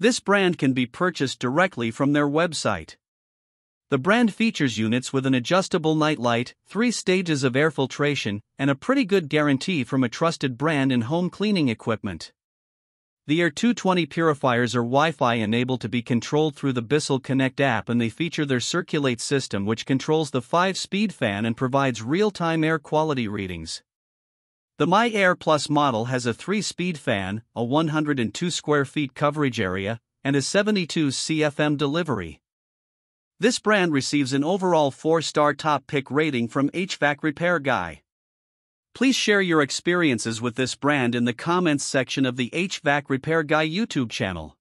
This brand can be purchased directly from their website. The brand features units with an adjustable night light, three stages of air filtration, and a pretty good guarantee from a trusted brand in home cleaning equipment. The Air 220 purifiers are Wi Fi enabled to be controlled through the Bissell Connect app, and they feature their Circulate system, which controls the 5 speed fan and provides real time air quality readings. The My Air Plus model has a 3 speed fan, a 102 square feet coverage area, and a 72 CFM delivery. This brand receives an overall 4 star top pick rating from HVAC Repair Guy. Please share your experiences with this brand in the comments section of the HVAC Repair Guy YouTube channel.